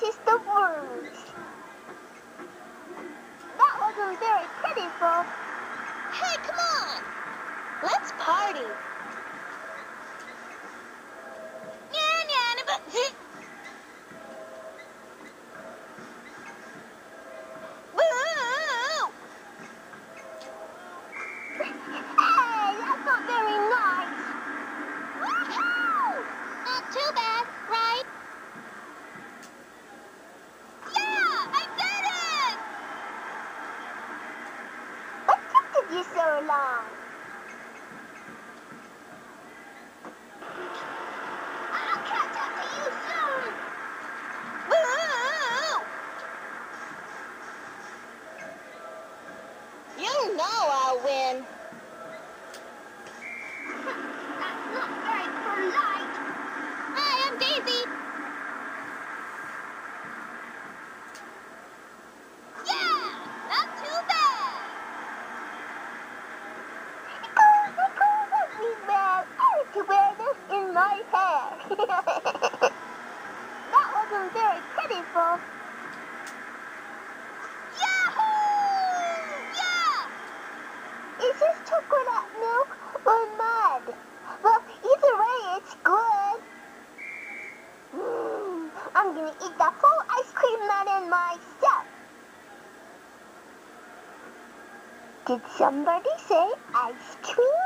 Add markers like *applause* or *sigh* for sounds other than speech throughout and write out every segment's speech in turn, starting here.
Because the worms. So long? I'll catch up to you soon. Woo! You know I'll win. That's not very polite. Hi, I'm Daisy. Yeah, not too bad. It goes, it goes everywhere. I like to wear this in my hair. *laughs* that wasn't very pitiful. Yahoo! Yeah! Is this chocolate milk or mud? Well, either way, it's good. Mm, I'm gonna eat the whole ice cream myself. Did somebody say ice cream?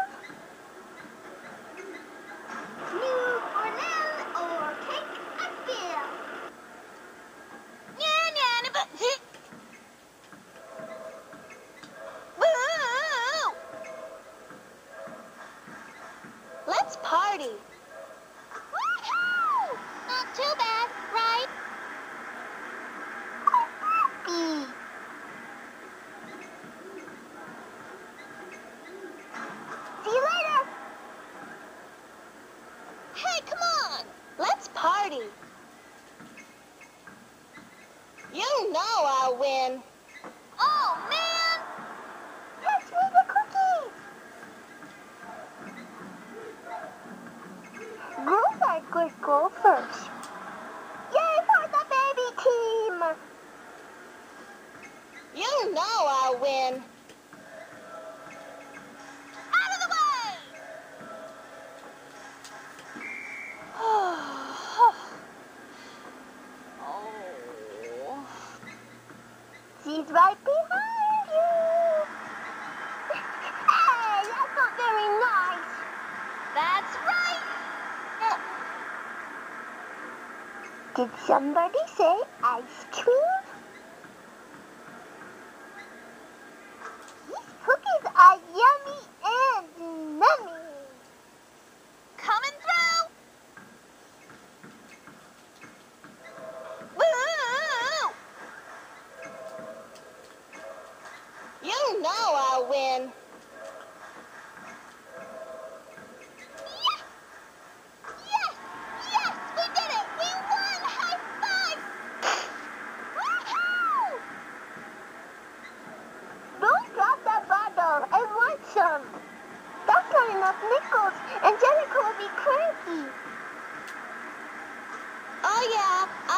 Let's! You know I'll win. Oh, man! Pass me the cookies. Girls are good golfers. Right behind you. Hey, that's not very nice. That's right! Did somebody say ice cream?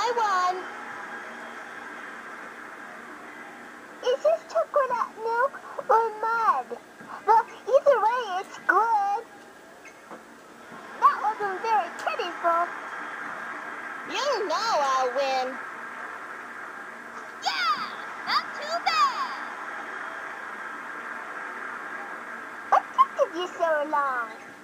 I won. Is this chocolate milk or mud? Well, either way, it's good. That wasn't very pitiful. You know I'll win. Yeah! Not too bad! What took you so long?